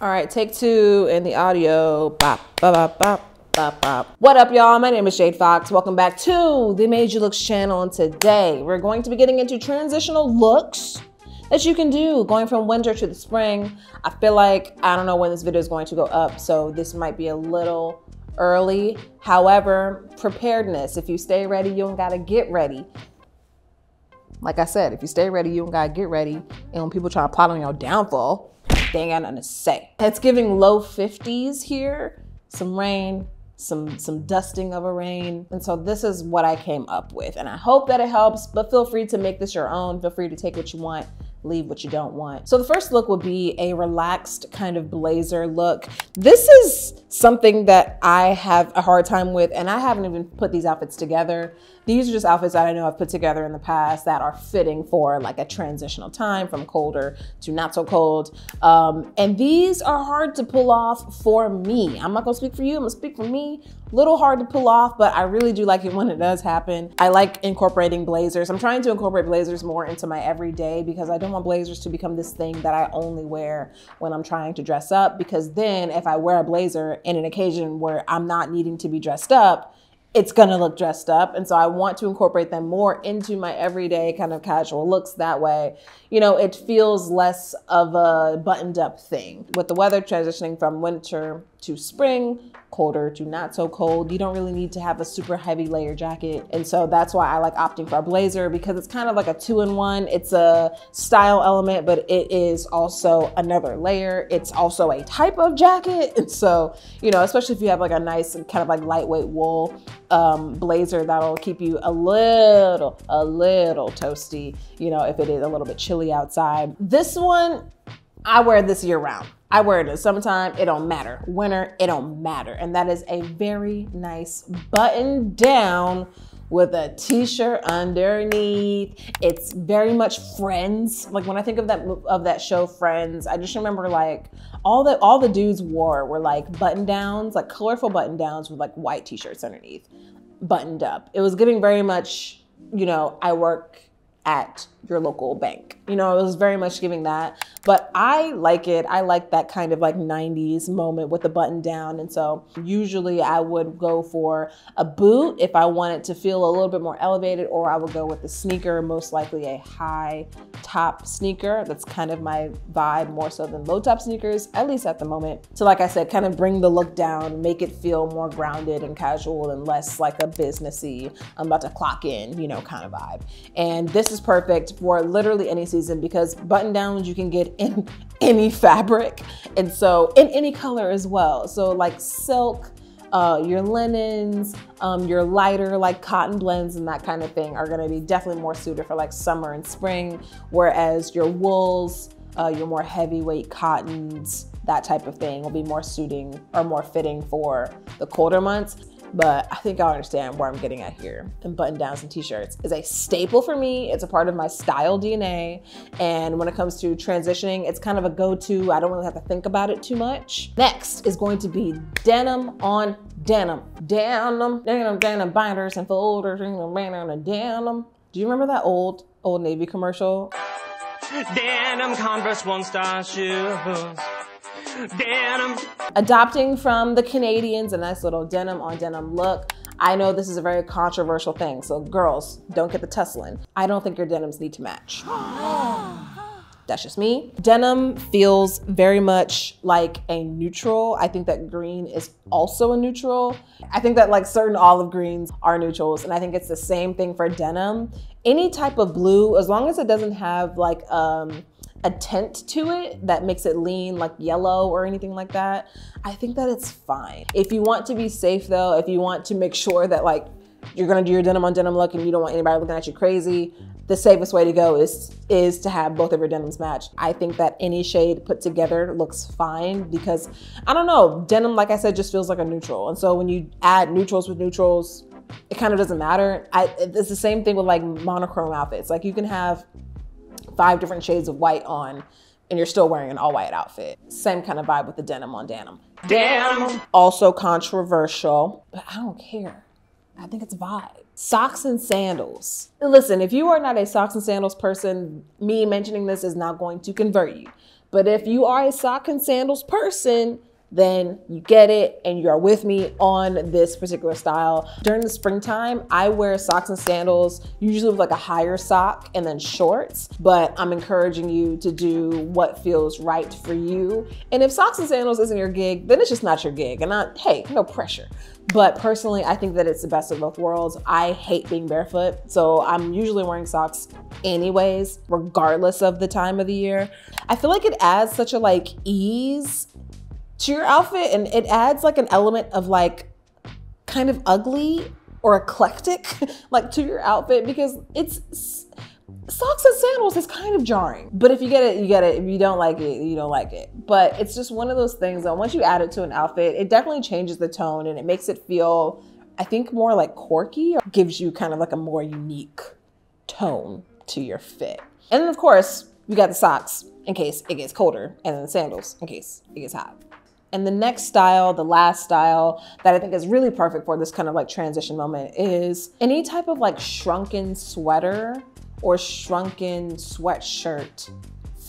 All right, take two in the audio. Bop, bop, bop, bop, bop, bop. What up, y'all? My name is Jade Fox. Welcome back to the Made You Looks channel. And today we're going to be getting into transitional looks that you can do going from winter to the spring. I feel like I don't know when this video is going to go up, so this might be a little early. However, preparedness. If you stay ready, you don't gotta get ready. Like I said, if you stay ready, you don't gotta get ready. And when people try to plot on your downfall, got nothing to say. It's giving low 50s here, some rain, some some dusting of a rain. And so this is what I came up with. And I hope that it helps, but feel free to make this your own. Feel free to take what you want leave what you don't want. So the first look would be a relaxed kind of blazer look. This is something that I have a hard time with and I haven't even put these outfits together. These are just outfits that I know I've put together in the past that are fitting for like a transitional time from colder to not so cold. Um, and these are hard to pull off for me. I'm not gonna speak for you, I'm gonna speak for me. Little hard to pull off, but I really do like it when it does happen. I like incorporating blazers. I'm trying to incorporate blazers more into my everyday because I don't want blazers to become this thing that I only wear when I'm trying to dress up because then if I wear a blazer in an occasion where I'm not needing to be dressed up, it's gonna look dressed up. And so I want to incorporate them more into my everyday kind of casual looks that way. You know, it feels less of a buttoned up thing. With the weather transitioning from winter to spring, colder to not so cold. You don't really need to have a super heavy layer jacket. And so that's why I like opting for a blazer because it's kind of like a two in one. It's a style element, but it is also another layer. It's also a type of jacket. And so, you know, especially if you have like a nice kind of like lightweight wool um, blazer, that'll keep you a little, a little toasty, you know, if it is a little bit chilly outside. This one, I wear this year round. I wear it in summertime, it don't matter. Winter, it don't matter. And that is a very nice button down with a t-shirt underneath. It's very much Friends. Like when I think of that of that show Friends, I just remember like all the all the dudes wore were like button downs, like colorful button downs with like white t-shirts underneath, buttoned up. It was giving very much, you know, I work at your local bank. You know, it was very much giving that. But I like it. I like that kind of like 90s moment with the button down. And so usually I would go for a boot if I wanted to feel a little bit more elevated, or I would go with the sneaker, most likely a high top sneaker. That's kind of my vibe more so than low top sneakers, at least at the moment. So like I said, kind of bring the look down, make it feel more grounded and casual and less like a businessy, I'm about to clock in, you know, kind of vibe. And this is perfect for literally any season because button downs you can get in any fabric and so in any color as well. So like silk, uh, your linens, um, your lighter like cotton blends and that kind of thing are gonna be definitely more suited for like summer and spring, whereas your wools, uh, your more heavyweight cottons, that type of thing will be more suiting or more fitting for the colder months but I think y'all understand where I'm getting at here. And button downs and t-shirts is a staple for me. It's a part of my style DNA. And when it comes to transitioning, it's kind of a go-to. I don't really have to think about it too much. Next is going to be denim on denim. Denim, denim, denim binders and folders, denim, denim. Do you remember that old, old Navy commercial? Denim Converse one star shoes denim. Adopting from the Canadians a nice little denim on denim look. I know this is a very controversial thing, so girls, don't get the tussling. I don't think your denims need to match. That's just me. Denim feels very much like a neutral. I think that green is also a neutral. I think that like certain olive greens are neutrals and I think it's the same thing for denim. Any type of blue, as long as it doesn't have like um, a tint to it that makes it lean like yellow or anything like that, I think that it's fine. If you want to be safe though, if you want to make sure that like you're gonna do your denim on denim look and you don't want anybody looking at you crazy, the safest way to go is is to have both of your denims match. I think that any shade put together looks fine because I don't know, denim, like I said, just feels like a neutral. And so when you add neutrals with neutrals, it kind of doesn't matter. I, it's the same thing with like monochrome outfits. Like you can have five different shades of white on and you're still wearing an all white outfit. Same kind of vibe with the denim on denim. Denim. Also controversial, but I don't care. I think it's vibe. Socks and sandals. Listen, if you are not a socks and sandals person, me mentioning this is not going to convert you. But if you are a sock and sandals person, then you get it and you're with me on this particular style. During the springtime, I wear socks and sandals, usually with like a higher sock and then shorts, but I'm encouraging you to do what feels right for you. And if socks and sandals isn't your gig, then it's just not your gig. And I, hey, no pressure. But personally, I think that it's the best of both worlds. I hate being barefoot, so I'm usually wearing socks anyways, regardless of the time of the year. I feel like it adds such a like ease to your outfit and it adds like an element of like kind of ugly or eclectic like to your outfit because it's socks and sandals is kind of jarring. But if you get it, you get it. If you don't like it, you don't like it. But it's just one of those things that once you add it to an outfit, it definitely changes the tone and it makes it feel, I think, more like quirky or gives you kind of like a more unique tone to your fit. And of course, you got the socks in case it gets colder and then the sandals in case it gets hot. And the next style, the last style that I think is really perfect for this kind of like transition moment is any type of like shrunken sweater or shrunken sweatshirt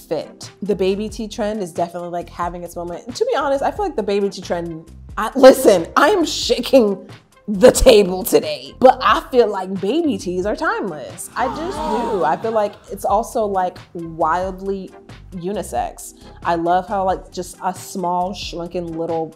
fit. The baby tee trend is definitely like having its moment. And to be honest, I feel like the baby tee trend, I, listen, I am shaking the table today. But I feel like baby tees are timeless. I just do. I feel like it's also like wildly unisex. I love how like just a small shrunken little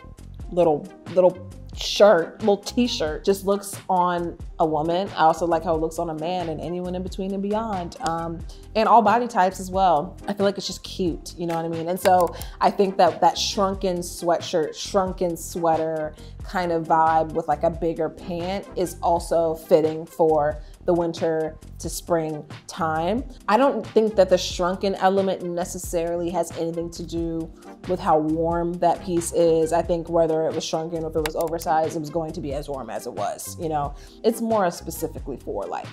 little little shirt, little t-shirt just looks on a woman. I also like how it looks on a man and anyone in between and beyond. Um, and all body types as well. I feel like it's just cute, you know what I mean? And so I think that that shrunken sweatshirt, shrunken sweater kind of vibe with like a bigger pant is also fitting for the winter to spring time. I don't think that the shrunken element necessarily has anything to do with how warm that piece is. I think whether it was shrunken or if it was oversized, it was going to be as warm as it was, you know? It's more specifically for like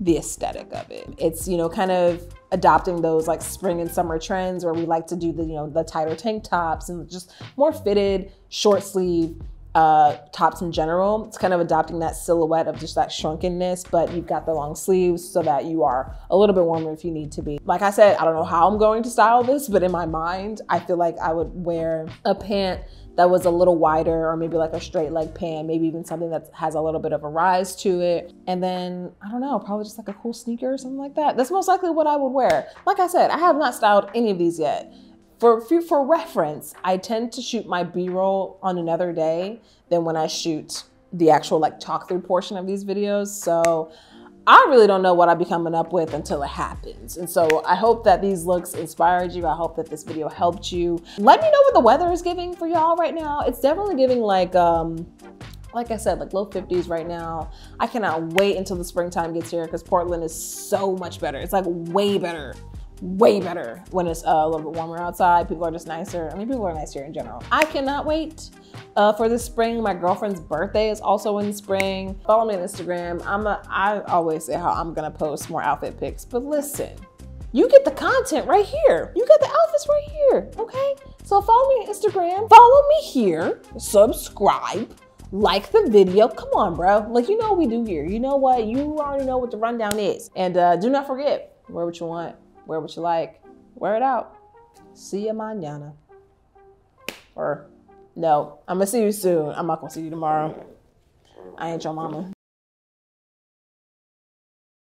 the aesthetic of it. It's, you know, kind of adopting those like spring and summer trends where we like to do the, you know, the tighter tank tops and just more fitted short sleeve uh, tops in general. It's kind of adopting that silhouette of just that shrunkenness, but you've got the long sleeves so that you are a little bit warmer if you need to be. Like I said, I don't know how I'm going to style this, but in my mind, I feel like I would wear a pant that was a little wider or maybe like a straight leg pant, maybe even something that has a little bit of a rise to it. And then, I don't know, probably just like a cool sneaker or something like that. That's most likely what I would wear. Like I said, I have not styled any of these yet. For, for reference, I tend to shoot my B-roll on another day than when I shoot the actual like talk through portion of these videos. So I really don't know what I'll be coming up with until it happens. And so I hope that these looks inspired you. I hope that this video helped you. Let me know what the weather is giving for y'all right now. It's definitely giving like, um, like I said, like low 50s right now. I cannot wait until the springtime gets here because Portland is so much better. It's like way better way better when it's uh, a little bit warmer outside. People are just nicer. I mean, people are nicer in general. I cannot wait uh, for the spring. My girlfriend's birthday is also in spring. Follow me on Instagram. I'm a, I always say how I'm gonna post more outfit pics, but listen, you get the content right here. You get the outfits right here, okay? So follow me on Instagram, follow me here, subscribe, like the video. Come on, bro. Like, you know what we do here. You know what? You already know what the rundown is. And uh, do not forget, wear what you want Wear what you like. Wear it out. See you mañana. Or, no, I'm gonna see you soon. I'm not gonna see you tomorrow. I ain't your mama.